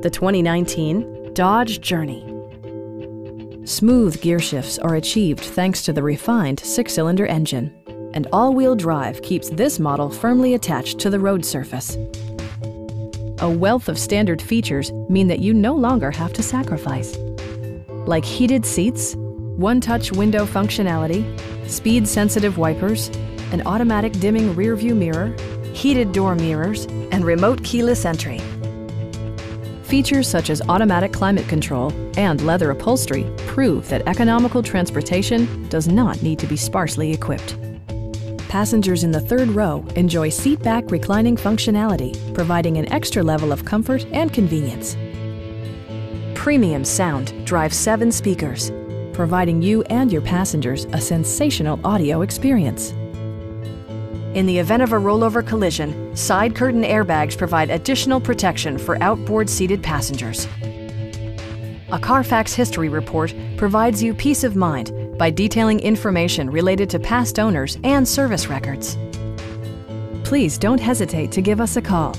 the 2019 Dodge Journey. Smooth gear shifts are achieved thanks to the refined six-cylinder engine, and all-wheel drive keeps this model firmly attached to the road surface. A wealth of standard features mean that you no longer have to sacrifice, like heated seats, one-touch window functionality, speed-sensitive wipers, an automatic dimming rearview mirror, heated door mirrors, and remote keyless entry. Features such as automatic climate control and leather upholstery prove that economical transportation does not need to be sparsely equipped. Passengers in the third row enjoy seat-back reclining functionality, providing an extra level of comfort and convenience. Premium sound drives seven speakers, providing you and your passengers a sensational audio experience. In the event of a rollover collision, side curtain airbags provide additional protection for outboard seated passengers. A Carfax history report provides you peace of mind by detailing information related to past owners and service records. Please don't hesitate to give us a call